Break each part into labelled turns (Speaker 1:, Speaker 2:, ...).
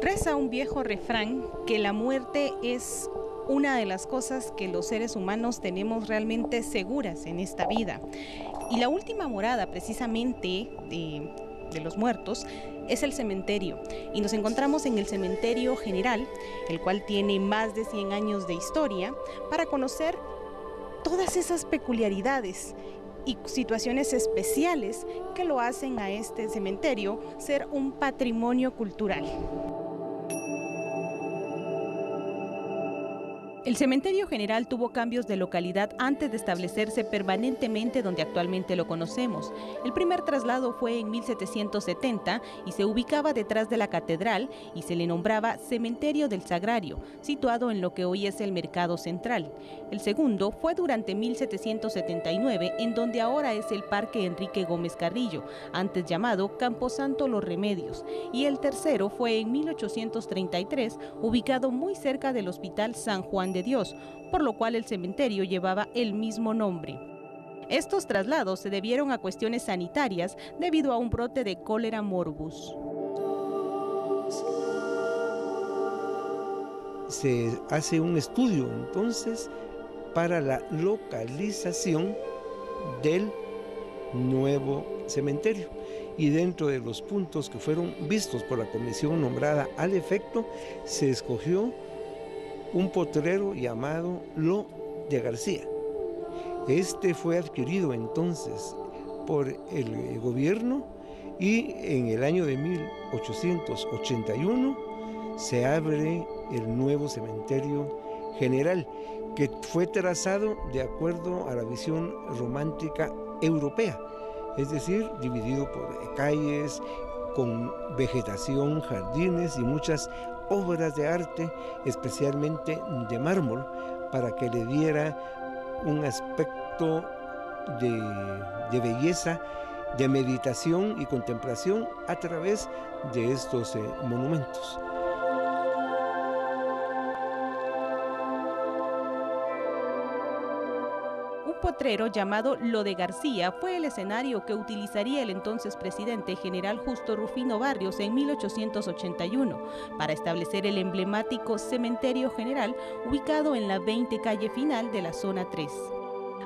Speaker 1: Reza un viejo refrán que la muerte es una de las cosas que los seres humanos tenemos realmente seguras en esta vida. Y la última morada precisamente de, los muertos es el cementerio. Y nos encontramos en el cementerio general, el cual tiene más de 100 años de historia, para conocer todas esas peculiaridades y situaciones especiales que lo hacen a este cementerio ser un patrimonio cultural. El cementerio general tuvo cambios de localidad antes de establecerse permanentemente donde actualmente lo conocemos. El primer traslado fue en 1770 y se ubicaba detrás de la catedral y se le nombraba Cementerio del Sagrario, situado en lo que hoy es el Mercado Central. El segundo fue durante 1779 en donde ahora es el Parque Enrique Gómez Carrillo, antes llamado Camposanto Los Remedios. Y el tercero fue en 1833, ubicado muy cerca del Hospital San Juan de Dios, por lo cual el cementerio llevaba el mismo nombre. Estos traslados se debieron a cuestiones sanitarias debido a un brote de cólera morbus.
Speaker 2: Se hace un estudio entonces para la localización del nuevo cementerio y dentro de los puntos que fueron vistos por la comisión nombrada al efecto se escogió un potrero llamado Lo de García. Este fue adquirido entonces por el gobierno y en el año de 1881 se abre el nuevo cementerio general que fue trazado de acuerdo a la visión romántica europea, es decir, dividido por calles, con vegetación, jardines y muchas obras de arte, especialmente de mármol, para que le diera un aspecto de, belleza, de meditación y contemplación a través de estos eh, monumentos.
Speaker 1: Potrero llamado Lo de García fue el escenario que utilizaría el entonces presidente general Justo Rufino Barrios en 1881 para establecer el emblemático cementerio general ubicado en la 20 calle final de la zona 3.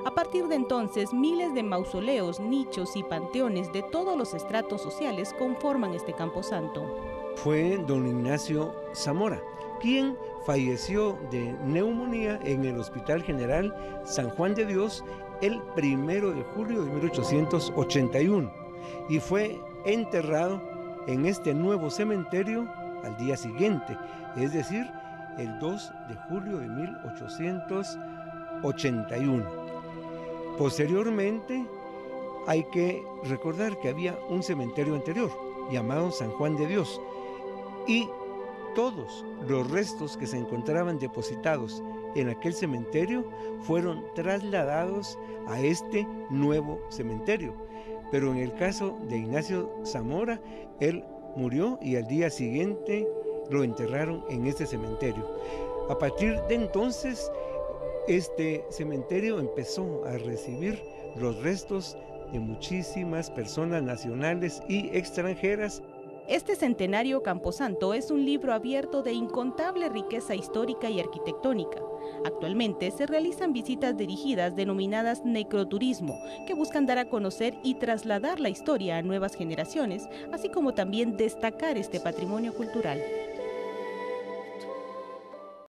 Speaker 1: A partir de entonces, miles de mausoleos, nichos y panteones de todos los estratos sociales conforman este camposanto.
Speaker 2: Fue don Ignacio Zamora, quien falleció de neumonía en el Hospital General San Juan de Dios el primero de julio de 1881 y fue enterrado en este nuevo cementerio al día siguiente, es decir, el 2 de julio de 1881. Posteriormente, hay que recordar que había un cementerio anterior llamado San Juan de Dios y todos los restos que se encontraban depositados en aquel cementerio fueron trasladados a este nuevo cementerio. Pero en el caso de Ignacio Zamora, él murió y al día siguiente lo enterraron en este cementerio. A partir de entonces, este cementerio empezó a recibir los restos de muchísimas personas nacionales y extranjeras
Speaker 1: este centenario Camposanto es un libro abierto de incontable riqueza histórica y arquitectónica. Actualmente se realizan visitas dirigidas denominadas necroturismo, que buscan dar a conocer y trasladar la historia a nuevas generaciones, así como también destacar este patrimonio cultural.